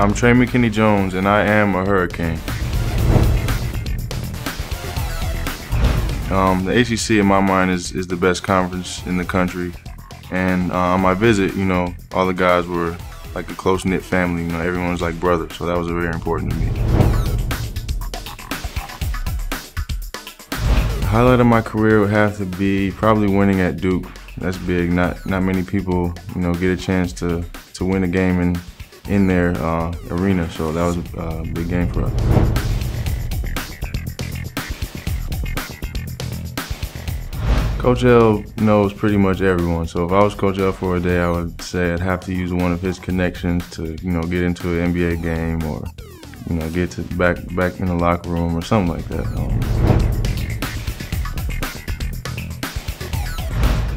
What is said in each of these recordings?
I'm Trey McKinney Jones, and I am a Hurricane. Um, the ACC, in my mind, is, is the best conference in the country. And uh, on my visit, you know, all the guys were like a close knit family. You know, everyone was like brothers, so that was very important to me. Highlight of my career would have to be probably winning at Duke. That's big. Not not many people, you know, get a chance to to win a game in in their uh, arena. So that was a big game for us. Coach L knows pretty much everyone. So if I was Coach L for a day, I would say I'd have to use one of his connections to, you know, get into an NBA game or, you know, get to back back in the locker room or something like that.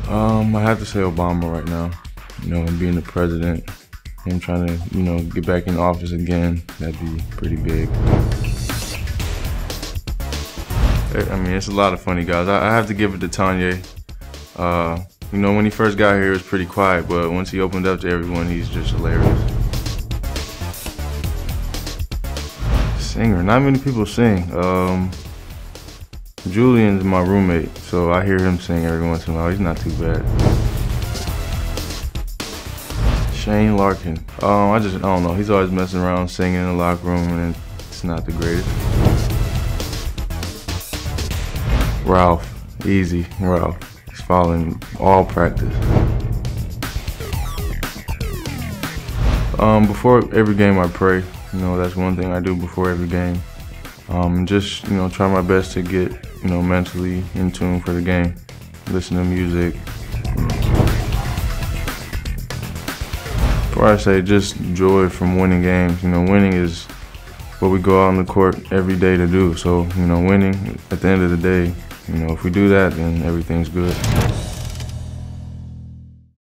Um, um I have to say Obama right now. You know, and being the president, him trying to, you know, get back in office again, that'd be pretty big. I mean, it's a lot of funny guys. I, have to give it to Tonye. Uh, you know, when he first got here, it was pretty quiet, but once he opened up to everyone, he's just hilarious. Singer, not many people sing. Um, Julian's my roommate, so I hear him sing every once in a while. He's not too bad. Shane Larkin. Um, I just, I don't know. He's always messing around singing in the locker room, and it's not the greatest. Ralph, easy, Ralph. He's following all practice. Um, before every game I pray. You know, that's one thing I do before every game. Um, just, you know, try my best to get, you know, mentally in tune for the game. Listen to music. I say just joy from winning games, you know, winning is what we go out on the court every day to do. So, you know, winning at the end of the day, you know, if we do that, then everything's good.